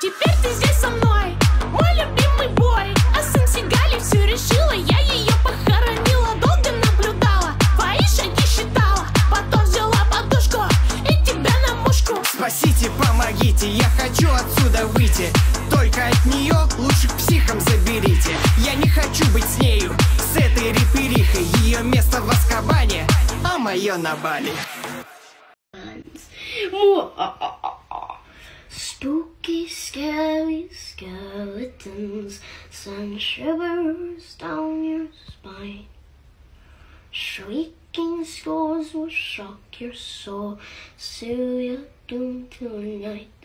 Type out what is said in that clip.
Теперь ты здесь со мной, мой любимый бой. А Сигали все решила, я ее похоронила. Долго наблюдала, твои шаги считала. Потом взяла подушку и тебя на мушку. Спасите, помогите, я хочу отсюда выйти. Только от нее лучше к психам заберите. Я не хочу быть с нею, с этой реперихой Ее место в Аскабане, а мое на Бали Spooky, scary skeletons send shivers down your spine. Shrieking skulls will shock your soul, seal your doom tonight.